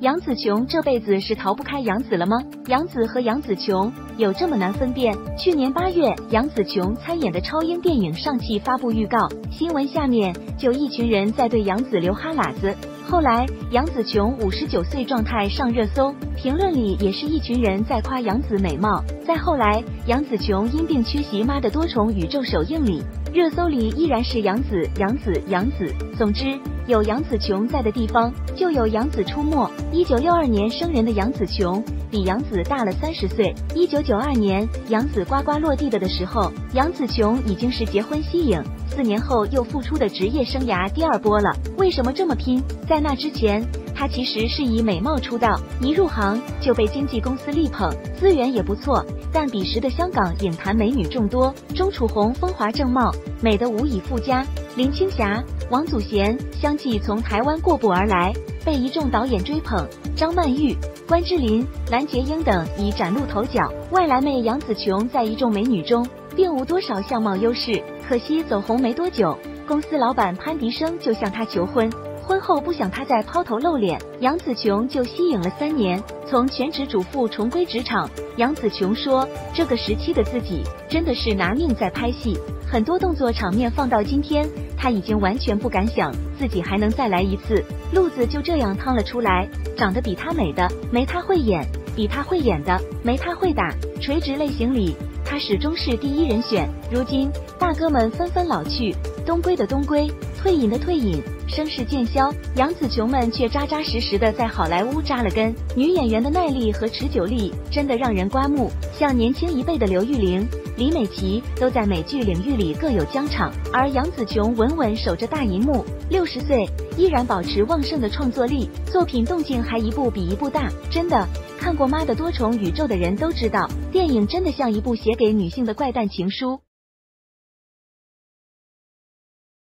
杨紫琼这辈子是逃不开杨紫了吗？杨紫和杨紫琼有这么难分辨？去年八月，杨紫琼参演的超英电影上汽发布预告，新闻下面就一群人在对杨紫流哈喇子。后来，杨紫琼五十九岁状态上热搜，评论里也是一群人在夸杨紫美貌。再后来，杨紫琼因病缺席《妈的多重宇宙》首映礼，热搜里依然是杨紫、杨紫、杨紫。总之。有杨紫琼在的地方，就有杨紫出没。一九六二年生人的杨紫琼比杨紫大了三十岁。一九九二年，杨紫呱呱落地的的时候，杨紫琼已经是结婚息影，四年后又复出的职业生涯第二波了。为什么这么拼？在那之前，她其实是以美貌出道，一入行就被经纪公司力捧，资源也不错。但彼时的香港影坛美女众多，钟楚红风华正茂，美得无以复加。林青霞、王祖贤相继从台湾过步而来，被一众导演追捧。张曼玉、关之琳、蓝洁瑛等已崭露头角。外来妹杨紫琼在一众美女中并无多少相貌优势，可惜走红没多久，公司老板潘迪生就向她求婚。婚后不想她再抛头露脸，杨紫琼就息影了三年，从全职主妇重归职场。杨紫琼说：“这个时期的自己真的是拿命在拍戏，很多动作场面放到今天。”她已经完全不敢想自己还能再来一次，路子就这样趟了出来。长得比她美的没她会演，比她会演的没她会打。垂直类型里，他始终是第一人选。如今大哥们纷纷老去，东归的东归，退隐的退隐，声势渐消。杨紫琼们却扎扎实实的在好莱坞扎了根。女演员的耐力和持久力真的让人刮目。像年轻一辈的刘玉玲。李美琪都在美剧领域里各有疆场，而杨紫琼稳稳守着大银幕，六十岁依然保持旺盛的创作力，作品动静还一部比一部大。真的看过《妈的多重宇宙》的人都知道，电影真的像一部写给女性的怪诞情书。